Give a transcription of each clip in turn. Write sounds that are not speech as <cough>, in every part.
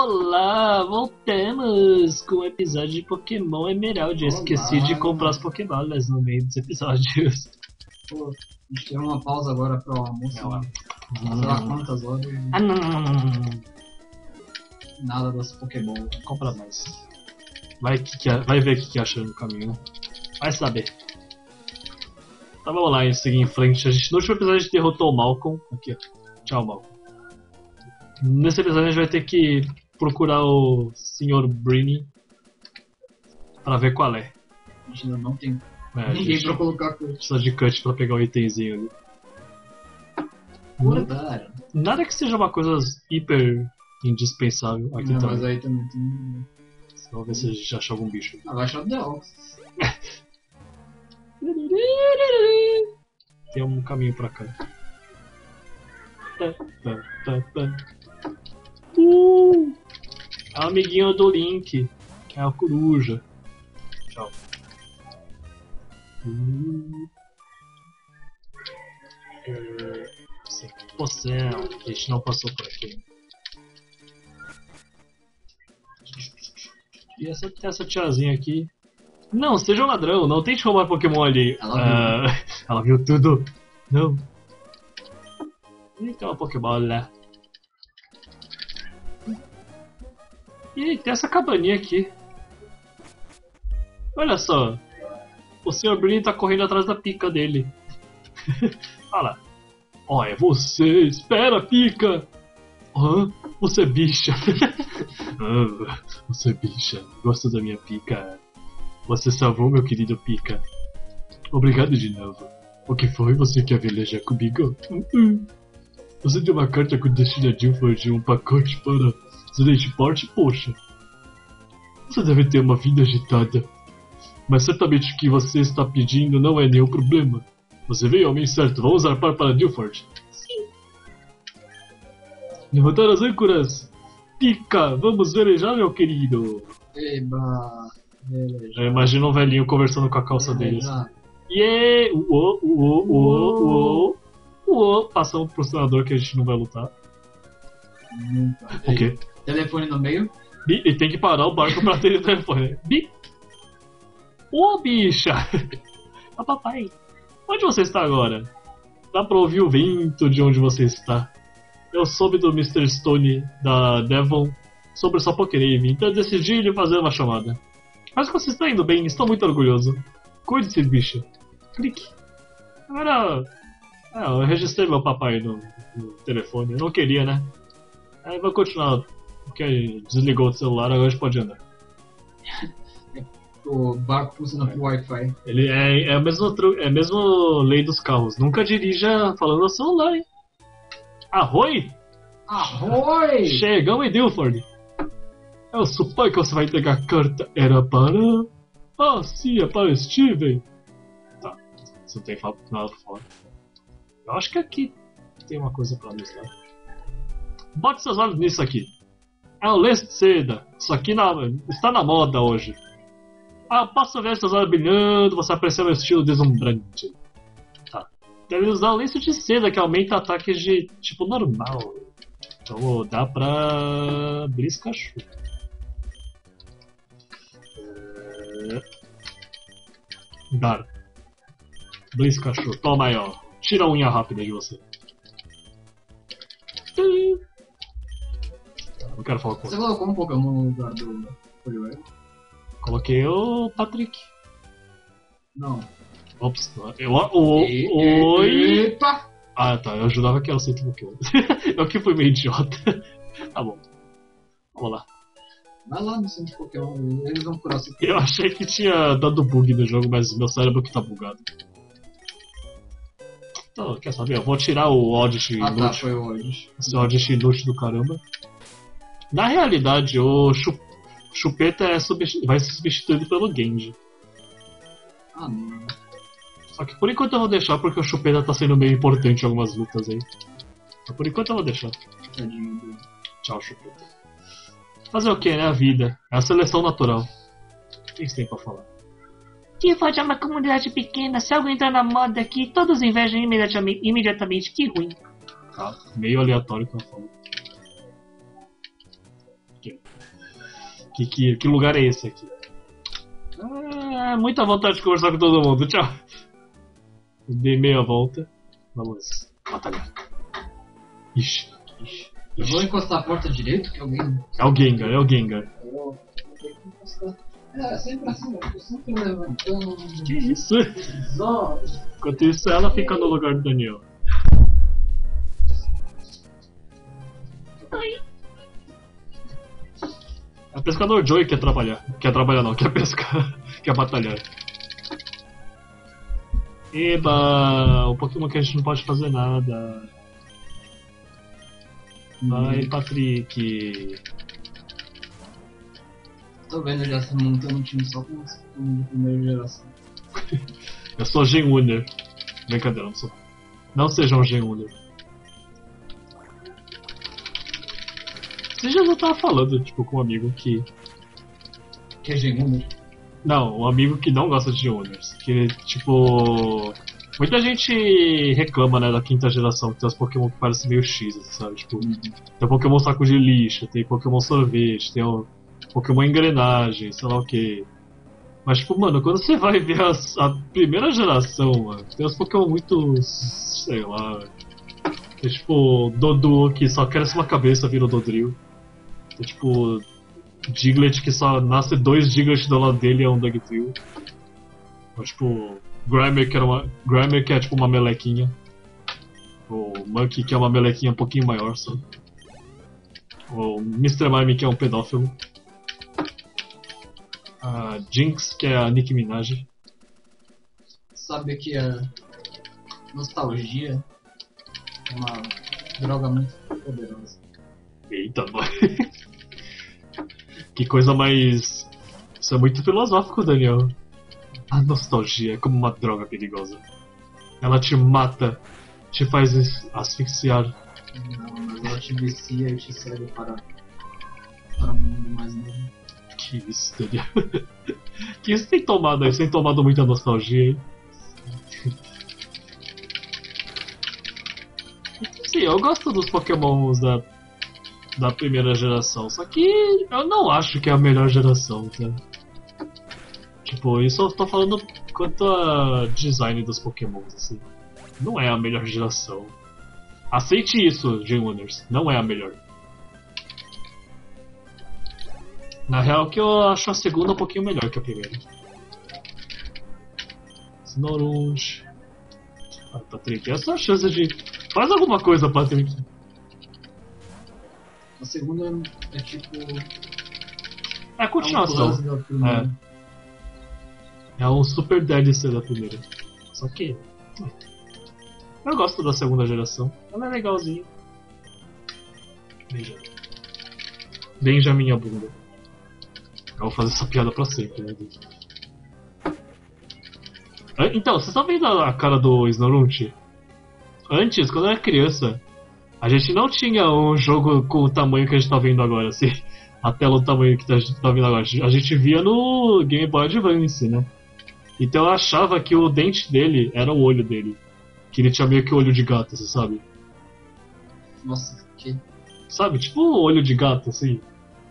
Olá, voltamos com o episódio de Pokémon Emerald. Eu Olá. esqueci de comprar os Pokébolas no meio dos episódios. Pô, a gente deu uma pausa agora pro almoço. É, ó. né? Sei lá quantas horas e Ah, não, não, não, não, não, não. nada das Pokéball. Compra mais. Vai, que que, vai ver o que, que acha no caminho. Vai saber. Então vamos lá, seguir em frente. A gente, no último episódio a gente derrotou o Malcolm. Aqui, ó. Tchau, Malcolm. Nesse episódio a gente vai ter que procurar o Sr. Brini pra ver qual é. A gente ainda não tem É, ninguém gente pra colocar coisa. precisa de cut pra pegar o itemzinho ali. Verdade. Nada que seja uma coisa hiper indispensável aqui Não, também. mas aí também tem. Vamos ver se a gente acha algum bicho. Abaixa o Deox. Tem um caminho pra cá. Tá, tá, tá, tá. É o amiguinho do Link. É a coruja. Tchau. Uh. É, poção. A gente não passou por aqui. E essa, essa tiazinha aqui. Não, seja um ladrão, não tente roubar Pokémon ali. Ela viu. Ah, <laughs> ela viu tudo. Não. Ih, tem uma Pokébola. Ih, tem essa cabaninha aqui. Olha só. O Sr. Brin tá correndo atrás da pica dele. Lá. Ó, é você! Espera, pica! Hã? Você é bicha. <laughs> Você é bicha. Gosto da minha pica. Você salvou meu querido pica. Obrigado de novo. O que foi? Você quer velejar comigo? Uh-uh. Você deu uma carta com destino a Dilford e um pacote para Port? Poxa. Você deve ter uma vida agitada. Mas certamente o que você está pedindo não é nenhum problema. Você veio ao homem certo. Vamos zarpar para Dilford. Sim. Levantar as âncoras. Pica, vamos velejar, meu querido. Eba. Beleza. Eu imagino um velhinho conversando com a calça dele. assim. Beleza. Yeah! Uou, uou, uou, uou. Uou. Passamos pro senador que a gente não vai lutar. Nunca. O quê? Telefone no meio. Bi, e tem que parar o barco pra ter o <laughs> telefone. Bi! Ô, bicha! Ah, papai. Onde você está agora? Dá pra ouvir o vento de onde você está. Eu soube do Mr. Stone da Devon sobre sua Pokérave, então eu decidi lhe fazer uma chamada. Mas você está indo bem, estou muito orgulhoso. Cuide-se, bicha. Clique. Agora. É, eu registrei meu papai no, no telefone. Eu não queria, né? Aí vou continuar. Porque desligou o celular, agora a gente pode andar. O barco funcionando pro Wi-Fi. Ele é, é, a mesma, é a mesma lei dos carros. Nunca dirija falando no celular, hein? Arroi! Arroi! Chegamos em Dilford. Eu suponho que você vai entregar a carta. Era para. Ah, sim, é para Steven. Tá, você não tem nada pra falar. Eu acho que aqui tem uma coisa pra mostrar. Bote seus olhos nisso aqui. É um lenço de seda. Isso aqui na- está na moda hoje. Ah, posso ver seus olhos brilhando, você apareceu no estilo deslumbrante. Tá. Deve usar o lenço de seda que aumenta ataques de tipo normal. Então dar pra Bliscachu. É... Dar. Bliscachu, toma aí, ó. Tira a unha rápida de você. Quero falar com Você você. colocou um Pokémon no lugar do Poliwag? Coloquei o Patrick. Não. Ops, eu, o, E- oi. Epa! Ah, tá. Eu ajudava que era aceito Pokémon. eu que fui meio idiota. <laughs> tá bom. Vamos lá. Vai lá no centro Pokémon, eles vão curar seu Eu achei que tinha dado bug no jogo, mas meu cérebro que tá bugado. Então, quer saber? Eu vou tirar o Odyssey Ah tá, inútil. foi hoje. Esse Odyssey inútil do caramba. Na realidade, o Chu- Chupeta é vai ser substituído pelo Genji. Ah não. Só que por enquanto eu vou deixar, porque o Chupeta tá sendo meio importante em algumas lutas aí. Então, por enquanto eu vou deixar. Tchau, Chupeta. Fazer o que, né? A vida. É a seleção natural. O que você tem pra falar? Que pode é uma comunidade pequena. Se algo entrar na moda aqui, todos invejam imediatamente. imediatamente. Que ruim. Tá, meio aleatório que eu falo. Que, que, que lugar é esse aqui? Ah, muita vontade de conversar com todo mundo. Tchau. Dei meia volta. Vamos batalhar. Ixi, ixi, Eu vou encostar a porta direito, que alguém. É o Gengar, é o Gengar. Eu que encostar. É, sempre assim, eu tô sempre levantando. Que isso? Enquanto isso, ela fica no lugar do Daniel. É o pescador Joey quer trabalhar. Quer trabalhar não, <laughs> quer pescar. quer batalhar. Eba! O Pokémon que a gente não pode fazer nada. Vai, Patrick. Tô vendo já você montando um time só com os de primeira geração. <laughs> Eu sou Gen Wunder. Brincadeira, não sou. Não sejam Gen Você já tava falando, tipo, com um amigo que. Que é Gemunder. Não, um amigo que não gosta de Gen Wunders. Que, tipo. Muita gente reclama, né, da quinta geração, que tem os Pokémon que parecem meio X, sabe? Tipo, tem Pokémon saco de lixo, tem Pokémon sorvete, tem o Pokémon engrenagem, sei lá o que. Mas, tipo, mano, quando você vai ver as- a primeira geração, mano, tem uns Pokémon muito. sei lá. Tem, tipo, Dodu que só cresce uma cabeça, vira o Dodrio. Tem, tipo, Diglett que só nasce dois Diglett do lado dele e é um Dugtrio. Ou, tipo, Grimer que, era uma, Grimer que é tipo uma melequinha. O Monkey que é uma melequinha um pouquinho maior só. O Mr. Mime que é um pedófilo. A Jinx que é a Nicki Minaj. Sabe que a nostalgia é uma droga muito poderosa. Eita, nós. <laughs> que coisa mais. Isso é muito filosófico, Daniel. A nostalgia é como uma droga perigosa. Ela te mata, te faz asfixiar. Não, mas ela te vicia e te segue para, para um mundo mais novo. Que isso, Daniel. <laughs> que isso tem tomado aí? Você tem tomado muita nostalgia, hein? Sim, eu gosto dos pokémons da, da primeira geração, só que eu não acho que é a melhor geração, tá? Tipo, isso eu tô falando quanto a design dos pokémons, assim. Não é a melhor geração. Aceite isso, Gen Winners. Não é a melhor. Na real que eu acho a segunda um pouquinho melhor que a primeira. Snorunge. Ah, Patrick, essa é a chance de. Faz alguma coisa, Patrick. A segunda é tipo. É a É um continuação. plus da primeira. É um super DLC da primeira. Só que. Eu gosto da segunda geração. Ela é legalzinha. Beija. Beija minha bunda. Eu vou fazer essa piada pra sempre, né? Ah, Então, vocês estão vendo a cara do Snorunch? Antes, quando eu era criança, a gente não tinha um jogo com o tamanho que a gente tá vendo agora, assim. <laughs> A tela do tamanho que a gente tá vendo agora. A gente via no Game Boy Advance, né? Então eu achava que o dente dele era o olho dele. Que ele tinha meio que olho de gato, você sabe? Nossa, que. Sabe? Tipo um olho de gato, assim.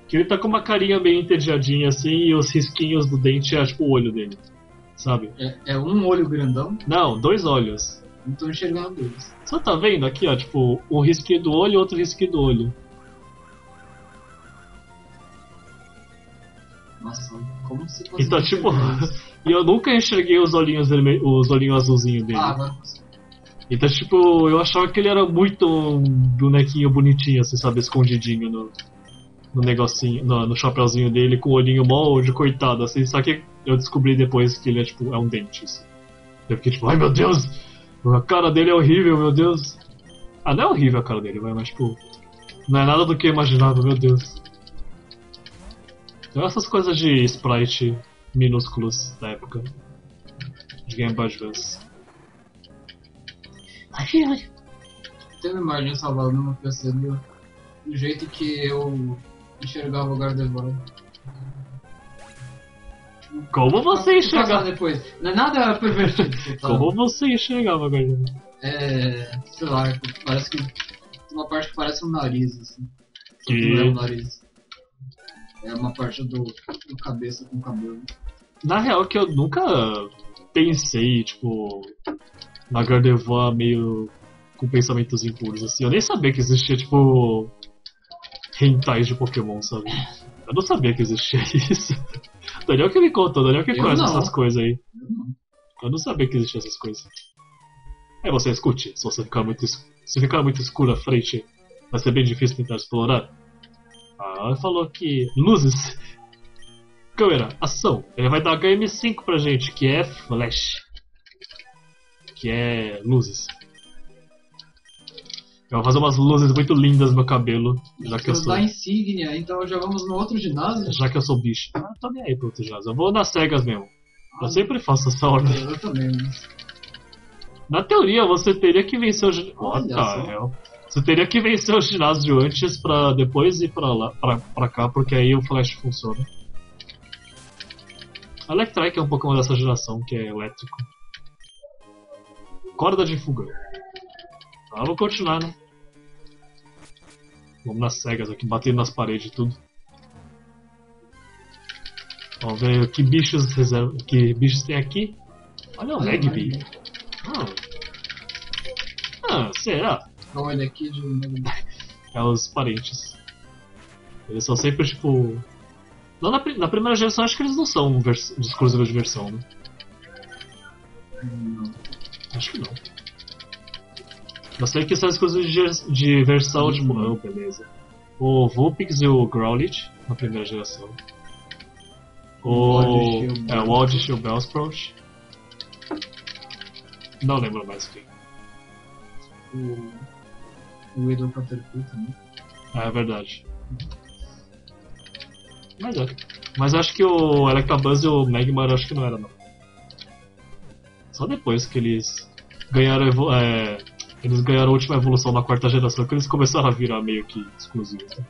Que ele tá com uma carinha bem entediadinha assim e os risquinhos do dente é tipo o olho dele. Sabe? É, é um olho grandão, Não, dois olhos. Não tô enxergando dois. Você tá vendo aqui, ó, tipo, um risquinho do olho e outro risquinho do olho. Nossa, como se fosse. Então, tipo, <laughs> e eu nunca enxerguei os olhinhos vermelhos, os olhinhos azulzinhos dele. Ah, agora. Então, tipo, eu achava que ele era muito um bonequinho bonitinho, assim, sabe, escondidinho no, no negocinho, no, no chapeuzinho dele, com o olhinho mó de coitado, assim, só que eu descobri depois que ele é, tipo, é um dente, assim. Eu fiquei tipo, ai meu Deus, a cara dele é horrível, meu Deus. Ah, não é horrível a cara dele, mas, tipo, não é nada do que eu imaginava, meu Deus. Então, essas coisas de sprite minúsculos da época de Game Boy Advance. Tem uma imagem salvada no meu PC do, do jeito que eu enxergava o Gardevoir. Como você enxergava? depois. Não é nada pervertido. tá? Como você enxergava, Gordon? É. sei lá, parece que. Tem uma parte que parece um nariz, assim. Só Que- Não é um nariz. É uma parte do, do cabeça com cabelo. Na real que eu nunca pensei, tipo, na Gardevoir meio com pensamentos impuros, assim. Eu nem sabia que existia, tipo, <laughs> hentais de Pokémon, sabe? Eu não sabia que existia <laughs> isso. Daniel que me contou, Daniel que Eu conhece não. essas coisas aí. Eu não. Eu não sabia que existiam essas coisas. Aí você escute, se você ficar muito, se ficar muito escuro à frente, vai ser bem difícil tentar explorar. Ah, ele falou que luzes. Câmera, ação. Ele vai dar HM5 pra gente, que é flash. Que é luzes. Eu vou fazer umas luzes muito lindas no meu cabelo, já que eu sou, insígnia, então já vamos no outro ginásio? já que eu sou bicho. Ah, tô nem aí pro outro ginásio. Eu vou nas cegas mesmo. Eu sempre faço essa ordem. Eu também. Na teoria, você teria que vencer o ginásio. Olha só. Você teria que vencer o ginásio antes pra depois ir pra, lá, pra, pra cá, porque aí o flash funciona. A Electrike é um Pokémon dessa geração, que é elétrico. Corda de fuga. Vou continuar, né? Vamos nas cegas aqui, batendo nas paredes e tudo. Vamos ver que bichos reserva, que bichos tem aqui. Olha o Olha, Magby. Magby. Ah. ah, será? Ele aqui de. <laughs> É os parentes. Eles são sempre tipo. Não na, na primeira geração, acho que eles não são vers exclusivos de versão, né? Não. Acho que não. Eu sei que são exclusivos de, de versão, tipo, Uhum. não, beleza. O Vulpix e o Growlithe, na primeira geração. O. O É, o e o Bellsprout. Não lembro mais quem. O. O Widow Caterpillar também. Ah, é verdade. Mas é. Mas acho que o Electabuzz e o Magmar acho que não era não. Só depois que eles ganharam é, eles ganharam a última evolução na quarta geração que eles começaram a virar meio que exclusivos. Né?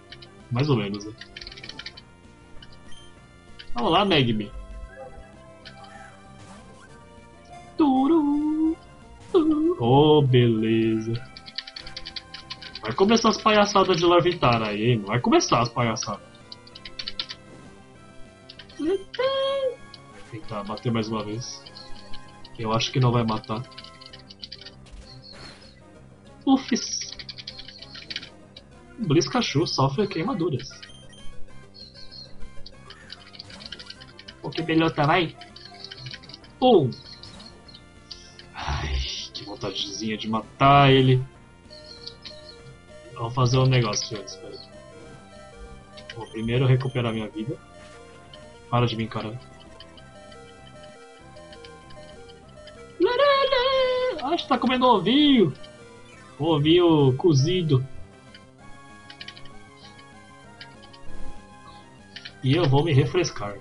Mais ou menos, né? Vamos lá. Turu, turu. Oh, beleza. Vai começar as palhaçadas de Larvitar aí, hein? Vai começar as palhaçadas. Tentar bater mais uma vez. Eu acho que não vai matar. Ufs. Bliskachu sofre queimaduras. Pô, que belhota, vai. Um. Ai, que vontadezinha de matar ele. Vou fazer um negócio antes, peraí. Vou primeiro recuperar minha vida. Para de me encarar. Larala! Acho que tá comendo ovinho. Ovinho cozido. E eu vou me refrescar.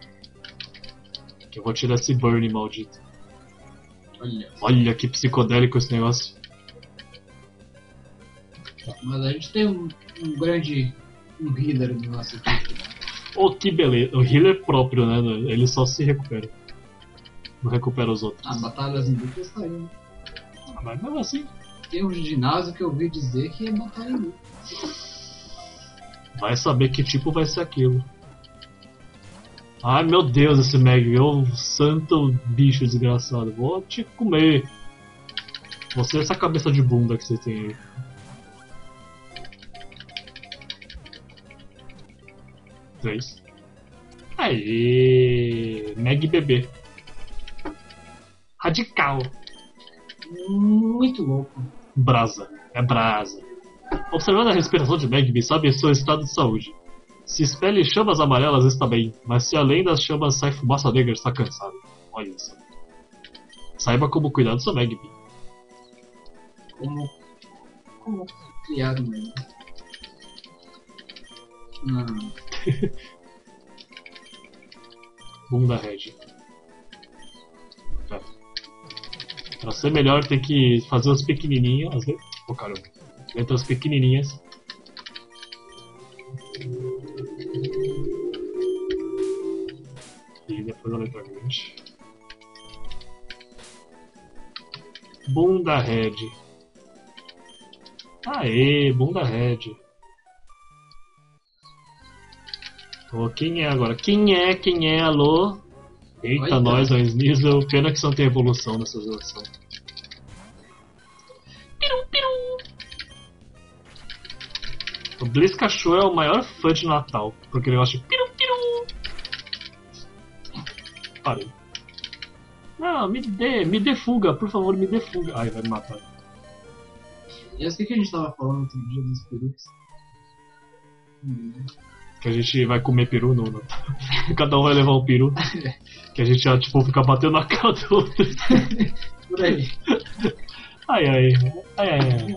Que eu vou tirar esse burn maldito. Olha. Olha que psicodélico esse negócio. Mas a gente tem um, um grande. um healer no nosso time. Oh, que beleza. O healer próprio, né? Ele só se recupera. Não recupera os outros. As batalhas em dupla saíram. Ah, Mas mesmo assim, Tem um ginásio que eu ouvi dizer que batalha em dupla. vai saber que tipo vai ser aquilo. Ai meu Deus, esse Meg, ô santo bicho desgraçado. Vou te comer. Você é essa cabeça de bunda que você tem aí. Três. Aê! Meg bebê. Radical. Muito louco. Brasa. É brasa. Observando a respiração de Magby, sabe seu estado de saúde. Se espelhe chamas amarelas, está bem, mas se além das chamas sai fumaça negra, está cansado. Olha isso. Saiba como cuidar do seu Magby. Como. Como criar um mesmo. <laughs> Hum, Bunda Red. Pra ser melhor, tem que fazer os pequenininhos. As let... Oh, caramba. Letras pequenininhas. E depois a letra grande. Bunda Red. Aê, Bunda Red. Ô, quem é agora? Quem é? Quem é? Alô? Eita, nós, ó, Sneasel. Pena que não tem evolução nessa geração. Piru, piru. O Blizz Cachorro é o maior fã de Natal, porque ele gosta de piru, piru. Parei. Não, me dê, me dê fuga, por favor, me dê fuga. Ai, vai me matar. E esse que a gente tava falando outro dia dos perus? Hum, Que a gente vai comer peru no. no- Cada um vai levar um peru. <laughs> Que a gente já, tipo, fica batendo na cara do outro. Por aí. Ai, ai. Ai, ai, ai.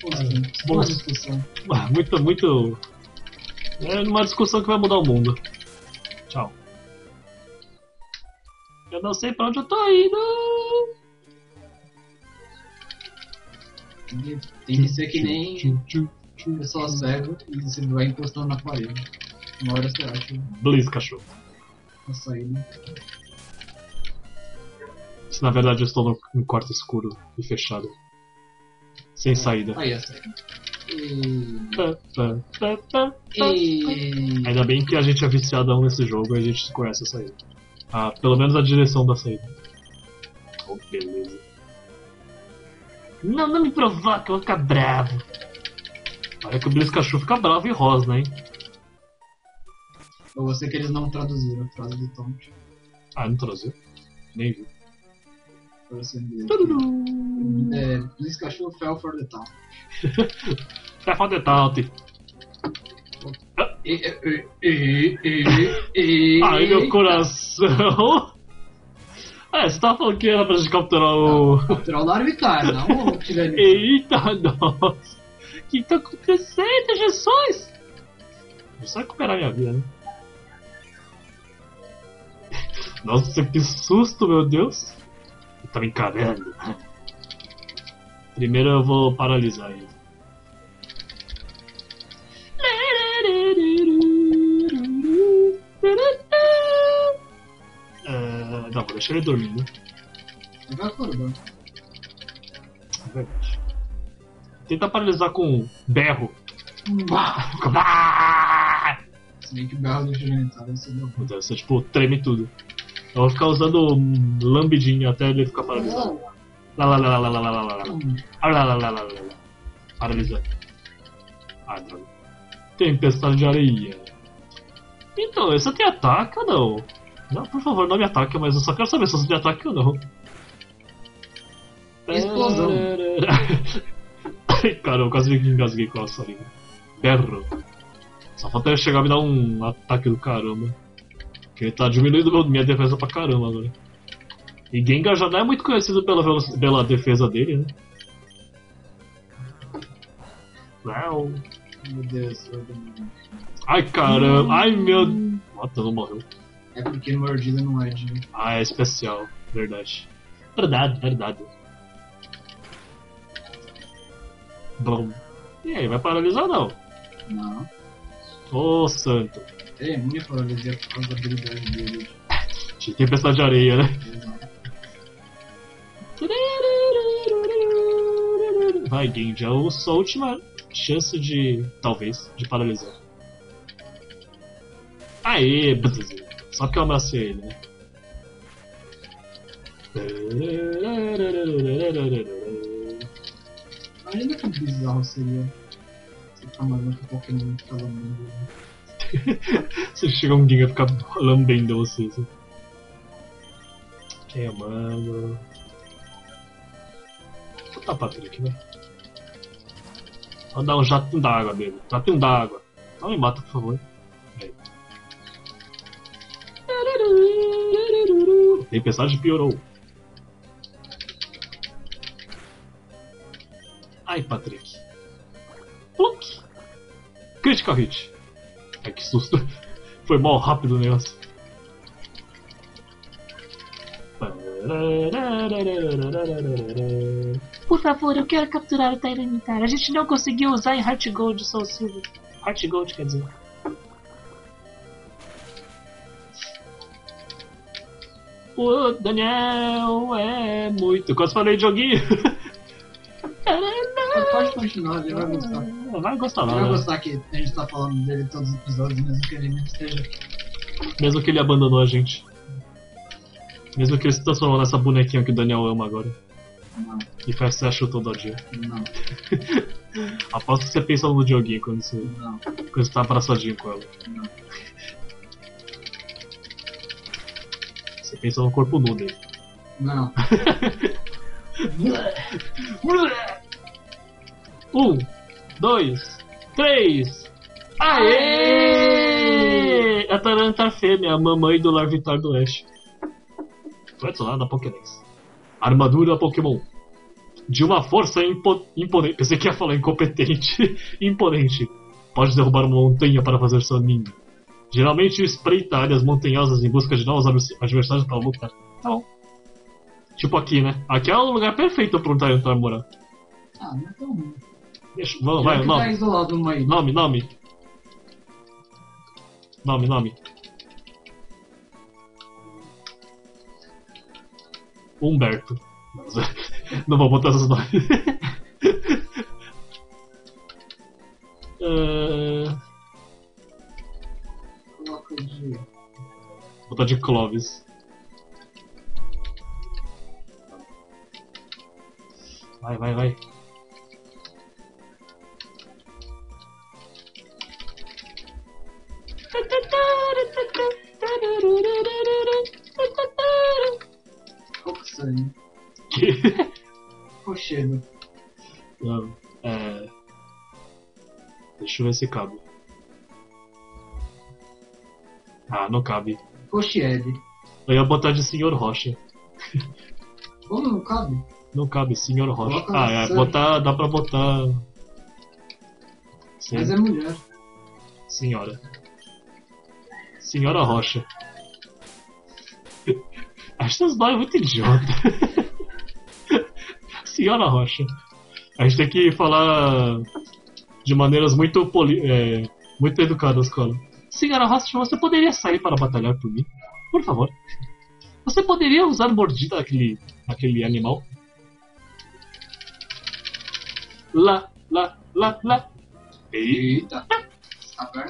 Boa, boa, discussão. Muito, muito. É uma discussão que vai mudar o mundo. Tchau. Eu não sei pra onde eu tô indo. Tem que ser que nem pessoa cega e você vai encostando na parede. Uma hora você acha Blizz, cachorro. a saída. Se na verdade eu estou no, no quarto escuro e fechado. Sem saída. Aí a saída. E... E... Ainda bem que a gente é viciadão nesse jogo e a gente conhece a saída. Ah, pelo menos a direção da saída. Oh, beleza. Não, não me provoca, eu vou ficar bravo. Olha que o Blizz Cachorro fica bravo e rosna, hein? Eu sei que eles não traduziram a frase do Tom. Ah, não traduziu? Nem vi. É, Please Cachorro fell for the town. Tá foda taunt. E, e, e, e, e, Ai, meu coração. <laughs> É, você tava falando que era pra gente capturar o. Capturar o Larvicar, não o. <laughs> Eita, nossa! Que tá acontecendo, Jesus? Vou só recuperar minha vida, né? Nossa, que susto, meu Deus! Ele tá me encarando. né? Primeiro eu vou paralisar ele. É, não, vou deixar ele dormindo. Ele vai acordar. Tenta paralisar com berro. "Ah!" Se bem que berro do deve ser. Puta, Você, tipo, treme tudo. Eu vou ficar usando lambidinho até ele ficar paralisado. Lá, lá, lá, lá, lá, lá, lá, lá, lá. Hum, Ah, lá, lá, lá, lá, lá. Paralisar. Ah, droga. Tempestade de areia. Então, você tem ataque ou não? Não, por favor, não me ataque, mas eu só quero saber se você tem ataque ou não. Explosão. Cara, eu quase me engasguei com a saliva. Berro. Só falta ele chegar e me dar um ataque do caramba. Porque ele tá diminuindo meu- minha defesa pra caramba agora. E Gengar já não é muito conhecido pela, pela defesa dele, né? Uau. Meu Deus, eu não- Ai caramba, ai meu. Nossa, não morreu. É porque mordida não é de. Ah, é especial, verdade. Verdade, verdade. Bom. E aí, vai paralisar ou não? Não. Ô santo. Ele é imune a paralisia por causa da habilidade dele. Tinha tempestade de areia, né? Exato. Vai, Genji, é a sua última chance de. talvez, de paralisar. Aê, bzz. só que eu amassei ele, né? Imagina que bizarro seria você ficar mandando que o Pokémon fica lambendo. <laughs> Você chega um Giga e fica lambendo você. Assim. Queimando. Vou botar Patrick, né? Vou dar um jato d'água dele. Jato d'água. Não me mata, por favor. Aí. Tempestade piorou. Ai, Patrick. Pluk! Critical hit. Ai, que susto. <laughs> Foi mal rápido o negócio. Por favor, eu quero capturar o Tyranitar. A gente não conseguiu usar em Heart Gold Soul Silver. Heart Gold, quer dizer. O Daniel é muito. Eu quase falei joguinho. <laughs> continuar, ele vai gostar. Não vai gostar Ele vai nada. gostar que a gente tá falando dele todos os episódios, mesmo que ele não esteja. Mesmo que ele abandonou a gente. Mesmo que ele se transformou nessa bonequinha que o Daniel ama agora. Não, E faz sexo todo dia. não, <laughs> Aposto que você pensa no Dioguinho quando você, não, quando você tá abraçadinho com ela. não. Você pensa no corpo nu dele. Não. <laughs> <laughs> Um, dois, três. Aê! A Taranta Fêmea, a mamãe do Larvitar do Oeste. Tradicional da Pokédex. Armadura Pokémon. De uma força impo imponente. Pensei que ia falar incompetente. <laughs> imponente. Pode derrubar uma montanha para fazer seu ninho. Geralmente espreita áreas montanhosas em busca de novos advers- adversários para lutar. Tá bom. Tipo aqui, né? Aqui é o lugar perfeito para um Tyranitar morar. Ah, não é tão ruim. Deixa, vamos, vai, nome. tá isolado. Nome, nome. Nome, nome. Humberto. <laughs> Não vou botar esses nomes. <laughs> Eh, Coloca de. Vou botar de Clovis. Vai, vai, vai. Deixa eu ver se cabe. Ah, não cabe. Rochiede. Eu ia botar de Senhor Rocha. Como não cabe? Não cabe, Senhor Rocha. Coloca Ah, é, botar, dá pra botar. Sim, Mas é mulher. senhora. Senhora Rocha. <laughs> Acho que os nomes muito idiota. <laughs> senhora Rocha. A gente tem que falar de maneiras muito poli é, muito educadas com ela. Senhora Rocha, você poderia sair para batalhar por mim? Por favor. Você poderia usar mordida naquele, naquele animal? Lá, lá, lá, lá. Eita.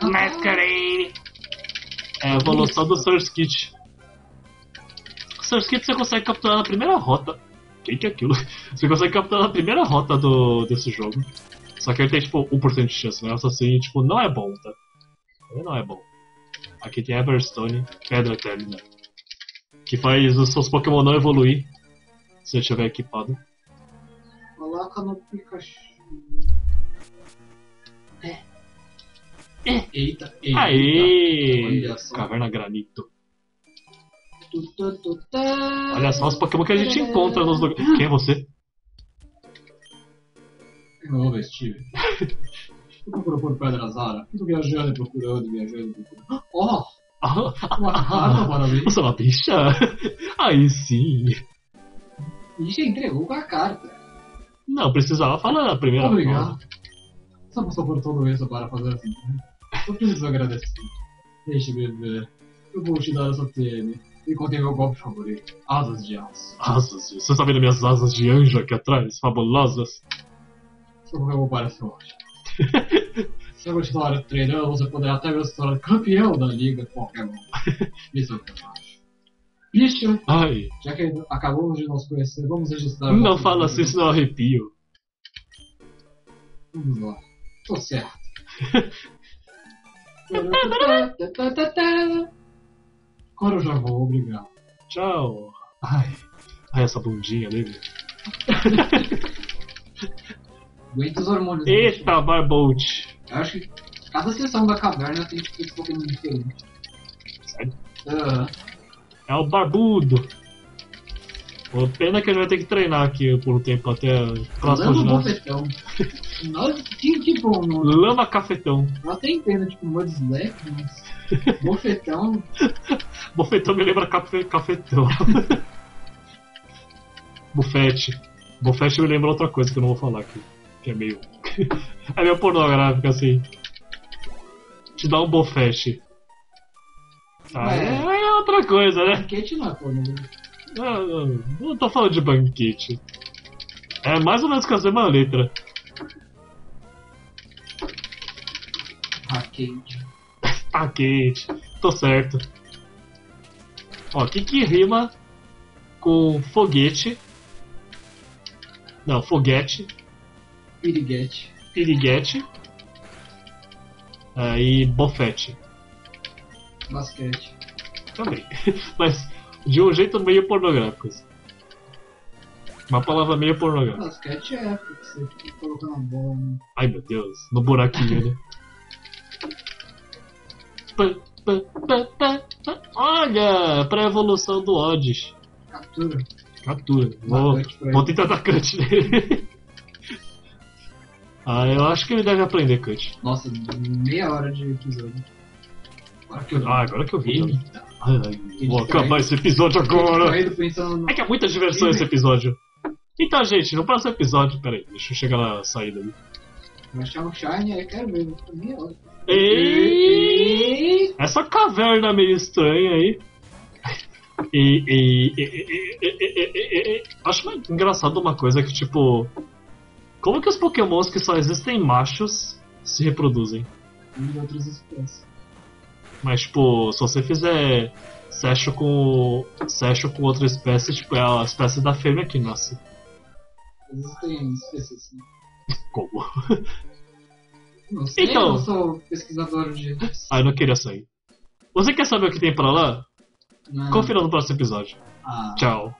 Masquerade. É a evolução do Surskit. O Surskit você consegue capturar na primeira rota. O que, que é aquilo? <laughs> Você consegue capturar na primeira rota do, desse jogo. Só que ele tem tipo 1% de chance, né? Só assim, tipo, não é bom, tá? Ele não é bom. Aqui tem Everstone, Pedra Eterna. Que faz os seus Pokémon não evoluir se você estiver equipado. Coloca no Pikachu. É. Eita, eita. Aê! Olha só. Caverna Granito. Olha só os Pokémon que a gente encontra nos lugares. Quem é você? É Steve. Eu procuro por Pedras Ara. Fico viajando e procurando, viajando e procurando. Oh! Ah, Uma carta para mim. Você é uma bicha? Aí sim. E já entregou com a carta. Não, precisava falar a primeira Obrigado. Só passou por tudo isso para fazer assim. Eu preciso agradecer. Deixe-me ver. Eu vou te dar essa TM. E contém meu golpe favorito. Asas de aço. Asas, de- você tá vendo minhas asas de anjo aqui atrás? Fabulosas. Seu Pokémon parece ótimo. <laughs> Se eu continuar treinando, você poderá até mesmo se tornar campeão da Liga Pokémon. <laughs> Isso é o que eu acho. Bicho, Ai, já que acabamos de nos conhecer, vamos registrar. não fala assim, senão eu arrepio. Vamos lá. Tô certo. <laughs> Agora eu já vou, obrigado. Tchau. Ai, ai essa bundinha dele. Aguenta os hormônios. Eita, Barbolt. Eu acho que cada sessão da caverna tem tipo esse Pokémon diferente. Sério? Ah, É o Barbudo. Pô, Pena que ele vai ter que treinar aqui por um tempo até próximo Lama bofetão. Nossa, que, que bom nome. Lama Cafetão. Eu até entendo, tipo, Mudslap, mas. Bofetão. <laughs> Bofetão me lembra cafe, cafetão. <laughs> Bufete. Bufete me lembra outra coisa que eu não vou falar aqui que é meio. <laughs> é meio pornográfico assim. Te dá um bofete. Ah, É. é. outra coisa, né? Banquete não é pornográfico. Né? Não, não, não tô falando de banquete. É mais ou menos que a mesma letra. Arcade. Arcade. <laughs> Tô certo. Ó, o que que rima com foguete? Não, foguete. Piriguete. piriguete ah, e bofete. Basquete. Também. <laughs> Mas de um jeito meio pornográfico. assim. Uma palavra meio pornográfica. Basquete é porque você fica colocando a bola no. Ai meu Deus, no buraquinho, né? <laughs> Pã, pã, pã, pã, pã. Olha, pré-evolução do Odds. Captura. Captura. Vou, Atacante pra vou tentar cut nele. <laughs> Ah, eu acho que ele deve aprender cut. Nossa, meia hora de episódio. Agora que eu vi. Ah, agora que eu vi. Tá ai, vou acabar esse episódio tá agora. No... É que é muita diversão esse episódio. Então, gente, no próximo episódio. Pera aí, deixa eu chegar na saída ali. Vai achar um Shine aí, quero ver. Meia hora. Essa caverna meio estranha aí. E, e, e, e, acho engraçado uma coisa que, tipo, como que os pokémons que só existem machos se reproduzem? E de outras espécies. Mas, tipo, se você fizer session com, session com outra espécie, tipo, é a espécie da fêmea que nasce. Existem espécies assim. <laughs> Como? Não sei, Então. eu sou pesquisador de. <laughs> Ah, eu não queria sair. Você quer saber o que tem pra lá? Não. Confira no próximo episódio. Ah. Tchau.